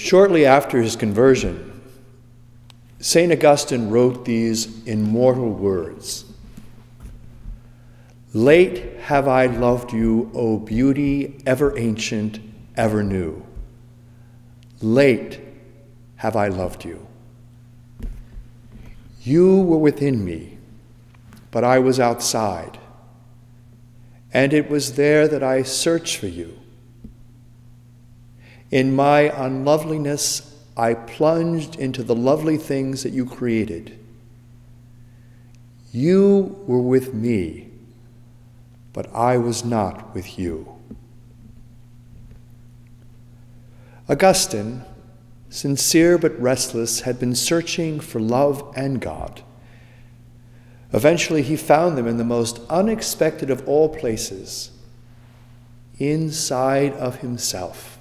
Shortly after his conversion, St. Augustine wrote these immortal words Late have I loved you, O beauty ever ancient, ever new. Late have I loved you. You were within me, but I was outside, and it was there that I searched for you. In my unloveliness, I plunged into the lovely things that you created. You were with me, but I was not with you. Augustine, sincere but restless, had been searching for love and God. Eventually, he found them in the most unexpected of all places inside of himself.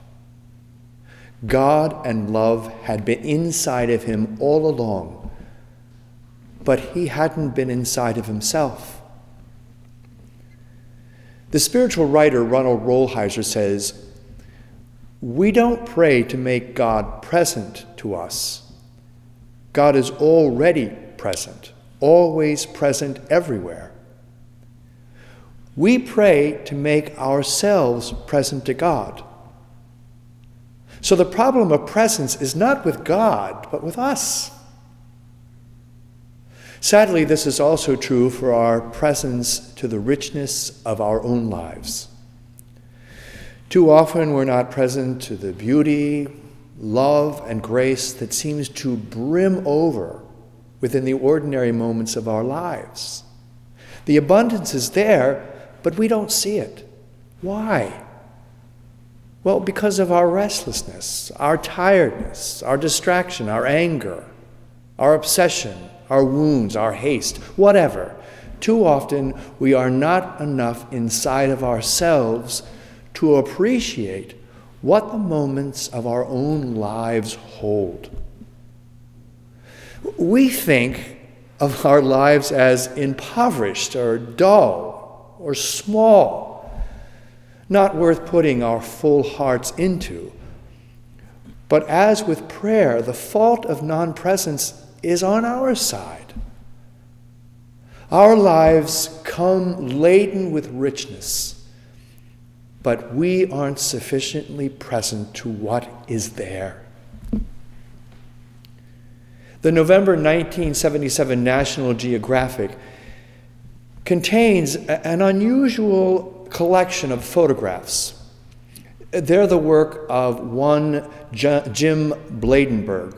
God and love had been inside of him all along, but he hadn't been inside of himself. The spiritual writer Ronald Rolheiser says, We don't pray to make God present to us. God is already present, always present everywhere. We pray to make ourselves present to God. So the problem of presence is not with God, but with us. Sadly, this is also true for our presence to the richness of our own lives. Too often, we're not present to the beauty, love, and grace that seems to brim over within the ordinary moments of our lives. The abundance is there, but we don't see it. Why? Well, because of our restlessness, our tiredness, our distraction, our anger, our obsession, our wounds, our haste, whatever. Too often, we are not enough inside of ourselves to appreciate what the moments of our own lives hold. We think of our lives as impoverished or dull or small not worth putting our full hearts into. But as with prayer, the fault of non presence is on our side. Our lives come laden with richness, but we aren't sufficiently present to what is there. The November 1977 National Geographic contains an unusual collection of photographs. They're the work of one Jim Brandenburg,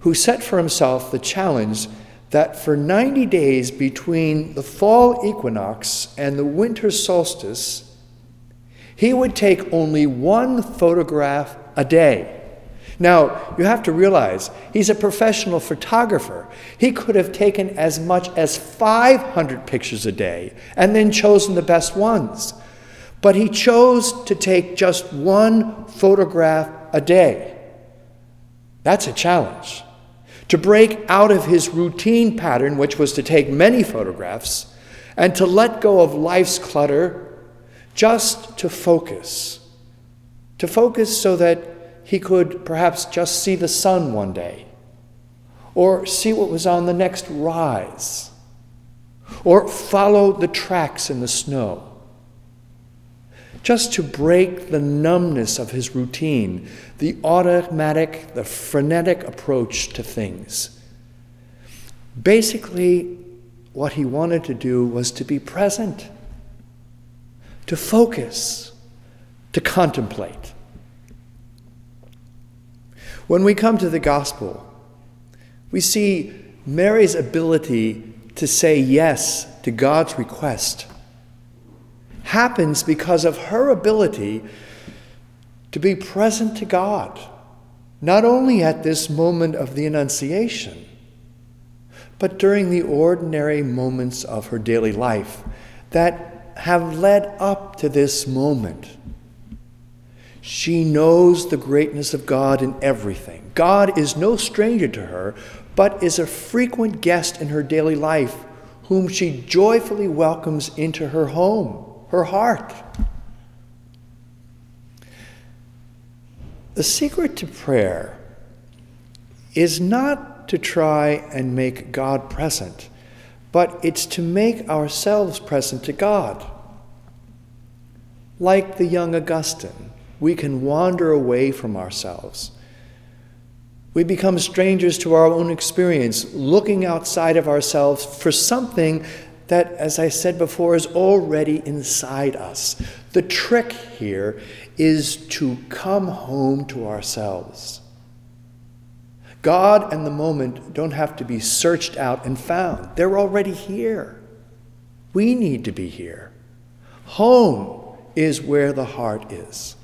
who set for himself the challenge that for 90 days between the fall equinox and the winter solstice, he would take only one photograph a day. Now, you have to realize he's a professional photographer. He could have taken as much as 500 pictures a day and then chosen the best ones. But he chose to take just one photograph a day. That's a challenge. To break out of his routine pattern, which was to take many photographs, and to let go of life's clutter just to focus. To focus so that he could perhaps just see the sun one day, or see what was on the next rise, or follow the tracks in the snow. Just to break the numbness of his routine, the automatic, the frenetic approach to things. Basically, what he wanted to do was to be present, to focus, to contemplate. When we come to the gospel, we see Mary's ability to say yes to God's request happens because of her ability to be present to God, not only at this moment of the Annunciation, but during the ordinary moments of her daily life that have led up to this moment she knows the greatness of God in everything. God is no stranger to her, but is a frequent guest in her daily life, whom she joyfully welcomes into her home, her heart. The secret to prayer is not to try and make God present, but it's to make ourselves present to God. Like the young Augustine, we can wander away from ourselves. We become strangers to our own experience, looking outside of ourselves for something that, as I said before, is already inside us. The trick here is to come home to ourselves. God and the moment don't have to be searched out and found, they're already here. We need to be here. Home is where the heart is.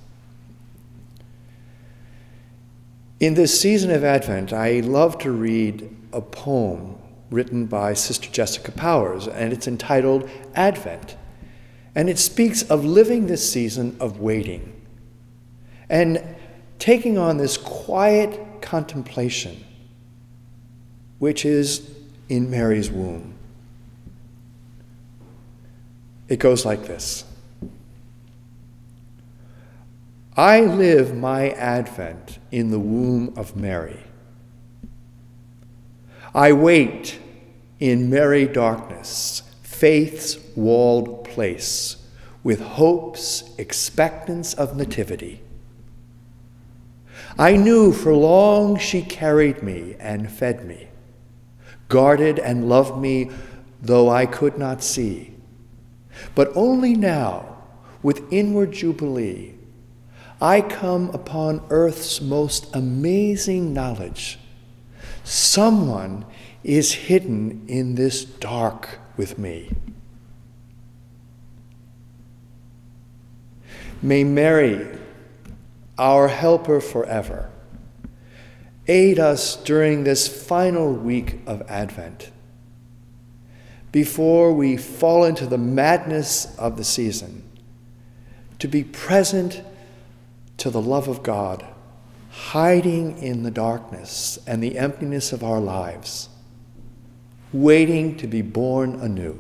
In this season of Advent, I love to read a poem written by Sister Jessica Powers, and it's entitled Advent. And it speaks of living this season of waiting and taking on this quiet contemplation, which is in Mary's womb. It goes like this I live my Advent in the womb of Mary. I wait in Mary darkness, faith's walled place, with hope's expectance of nativity. I knew for long she carried me and fed me, guarded and loved me, though I could not see. But only now, with inward jubilee, I come upon earth's most amazing knowledge. Someone is hidden in this dark with me. May Mary, our helper forever, aid us during this final week of Advent. Before we fall into the madness of the season, to be present to the love of God, hiding in the darkness and the emptiness of our lives, waiting to be born anew.